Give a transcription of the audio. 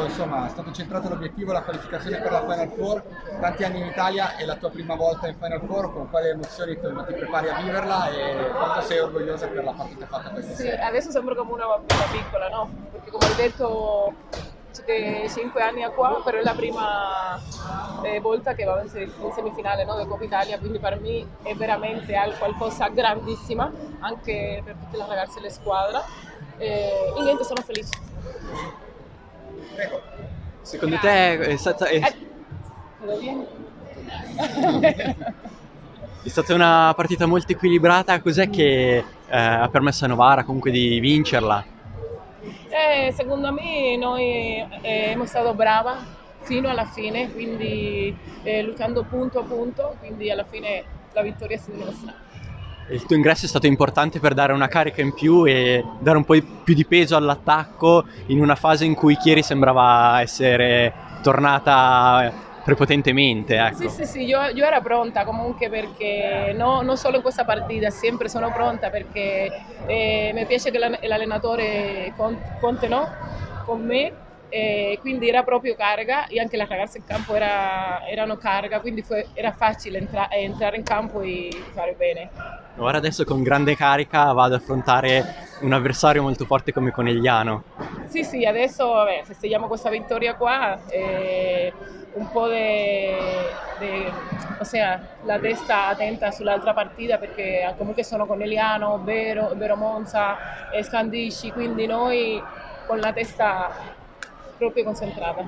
Insomma, è stato centrato l'obiettivo, la qualificazione per la Final Four, tanti anni in Italia è la tua prima volta in Final Four, con quali emozioni ti, prepari a viverla e quanto sei orgogliosa per la partita fatta questa Sì, sera? adesso sembro come una bambina piccola, no? Perché come ho detto, siete cinque anni a qua, però è la prima eh, volta che vado in se- in semifinale no, del Coppa Italia, quindi per me è veramente al- qualcosa grandissima, anche per tutte le ragazze della squadra. E, e niente, sono felice. Secondo te è stata, è, Eh, è stata una partita molto equilibrata? Cos'è che eh, ha permesso a Novara comunque di vincerla? Eh, secondo me noi eh, siamo stati brava fino alla fine, quindi eh, lottando punto a punto, quindi alla fine la vittoria stata nostra. Il tuo ingresso è stato importante per dare una carica in più e dare un po' più di peso all'attacco in una fase in cui Chieri sembrava essere tornata prepotentemente. Ecco. Sì, sì, sì, io, io ero pronta comunque perché no, non solo in questa partita, sempre sono pronta perché eh, mi piace che l'allenatore con- Conte no, con me e quindi era proprio carica e anche le ragazze in campo era- erano carica, quindi fu- era facile entra- entrare in campo e fare bene. Ora adesso con grande carica va ad affrontare un avversario molto forte come Conegliano. Sì, sì, adesso vabbè, festeggiamo questa vittoria qua, eh, un po' di, la testa attenta sull'altra partita perché comunque sono con Eliano, Vero, Vero Monza Scandisci, quindi noi con la testa proprio concentrata.